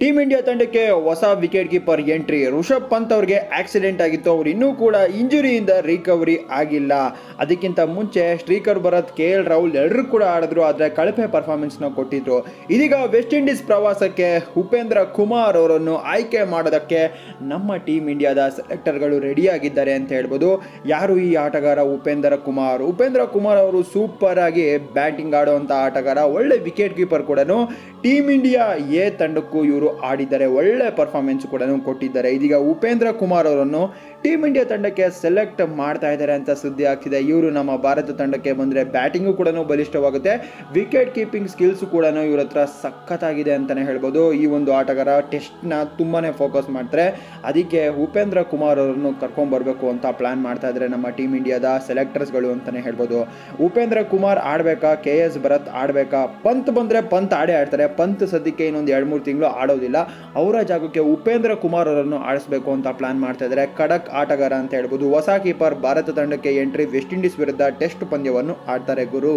Team India ತಂಡಕ್ಕೆ ಹೊಸ wicket keeper entry Rishabh Pant ಅವ್ರಿಗೆ ಆಕ್ಸಿಡೆಂಟ್ ಆಗಿತ್ತು. ಅವ್ರು ಇನ್ನೂ ಕೂಡ ಇಂಜುರಿಯಿಂದ ರಿಕವರಿ ಆಗಿಲ್ಲ. ಅದಕ್ಕಿಂತ ಮುಂಚೆ ಶ್ರೀಕರ್ ಭರತ್, ಕೆ ಎಲ್ ರಾಹುಲ್ ಎಲ್ಲರೂ ಕೂಡ ಆಡಿದ್ರು, ಆದರೆ ಕಳಪೆ ಪರ್ಫಾರ್ಮೆನ್ಸ್ನ ಕೊಟ್ಟಿದ್ರು. ಇದೀಗ ವೆಸ್ಟ್ ಇಂಡೀಸ್ ಪ್ರವಾಸಕ್ಕೆ ಉಪೇಂದ್ರ ಕುಮಾರ್ ಅವರನ್ನು ಆಯ್ಕೆ ಮಾಡೋದಕ್ಕೆ ನಮ್ಮ ಟೀಮ್ ಇಂಡಿಯಾದ ಸೆಲೆಕ್ಟರ್ಗಳು ರೆಡಿಯಾಗಿದ್ದಾರೆ ಅಂತ ಹೇಳ್ಬೋದು. ಯಾರು ಈ ಆಟಗಾರ ಉಪೇಂದ್ರ ಕುಮಾರ್? ಉಪೇಂದ್ರ ಕುಮಾರ್ ಅವರು ಸೂಪರ್ ಆಗಿ ಬ್ಯಾಟಿಂಗ್ ಆಡುವಂಥ ಆಟಗಾರ. ಒಳ್ಳೆ ವಿಕೆಟ್ ಕೀಪರ್ ಕೂಡ ಟೀಮ್ ಇಂಡಿಯಾ ಎ ತಂಡಕ್ಕೂ ಇವರು ಆಡಿದ್ದಾರೆ ಒಳ್ಳೆ ಪರ್ಫಾರ್ಮೆನ್ಸ್ ಕೂಡ ಕೊಟ್ಟಿದ್ದಾರೆ. ಇದೀಗ ಉಪೇಂದ್ರ ಕುಮಾರ್ ಅವರನ್ನು ಟೀಮ್ ಇಂಡಿಯಾ ತಂಡಕ್ಕೆ ಸೆಲೆಕ್ಟ್ ಮಾಡ್ತಾ ಇದ್ದಾರೆ ಅಂತ ಸುದ್ದಿ ಆಗ್ತಿದೆ. ಇವರು ನಮ್ಮ ಭಾರತ ತಂಡಕ್ಕೆ ಬಂದರೆ ಬ್ಯಾಟಿಂಗು ಕೂಡ ಬಲಿಷ್ಠವಾಗುತ್ತೆ. ವಿಕೆಟ್ ಕೀಪಿಂಗ್ ಸ್ಕಿಲ್ಸ್ ಕೂಡ ಇವ್ರ ಹತ್ರ ಸಖತ್ತಾಗಿದೆ ಅಂತಲೇ ಹೇಳ್ಬೋದು. ಈ ಒಂದು ಆಟಗಾರ ಟೆಸ್ಟ್ನ ತುಂಬಾ ಫೋಕಸ್ ಮಾಡ್ತಾರೆ. ಅದಕ್ಕೆ ಉಪೇಂದ್ರ ಕುಮಾರ್ ಅವರನ್ನು ಕರ್ಕೊಂಡ್ಬರ್ಬೇಕು ಅಂತ ಪ್ಲಾನ್ ಮಾಡ್ತಾ ಇದ್ದಾರೆ ನಮ್ಮ ಟೀಮ್ ಇಂಡಿಯಾದ ಸೆಲೆಕ್ಟರ್ಸ್ಗಳು ಅಂತಲೇ ಹೇಳ್ಬೋದು. ಉಪೇಂದ್ರ ಕುಮಾರ್ ಆಡಬೇಕಾ? ಕೆ ಎಸ್ ಭರತ್ ಆಡಬೇಕಾ? ಪಂತ್ ಬಂದರೆ ಪಂತ್ ಆಡೇ ಆಡ್ತಾರೆ. ಪಂತ್ ಸದ್ಯಕ್ಕೆ ಇನ್ನೊಂದು ಎರಡು ಮೂರು ತಿಂಗಳು ಆಡೋದಿಲ್ಲ. ಅವರ ಜಾಗಕ್ಕೆ ಉಪೇಂದ್ರ ಕುಮಾರ್ ಅವರನ್ನು ಆಡಿಸ್ಬೇಕು ಅಂತ ಪ್ಲಾನ್ ಮಾಡ್ತಾ ಇದ್ದಾರೆ. ಖಡಕ್ ಆಟಗಾರ ಅಂತ ಹೇಳ್ಬೋದು. ಹೊಸ ಕೀಪರ್ ಭಾರತ ತಂಡಕ್ಕೆ ಎಂಟ್ರಿ ವೆಸ್ಟ್ ಇಂಡೀಸ್ ವಿರುದ್ಧ ಟೆಸ್ಟ್ ಪಂದ್ಯವನ್ನು ಆಡ್ತಾರೆ ಗುರು.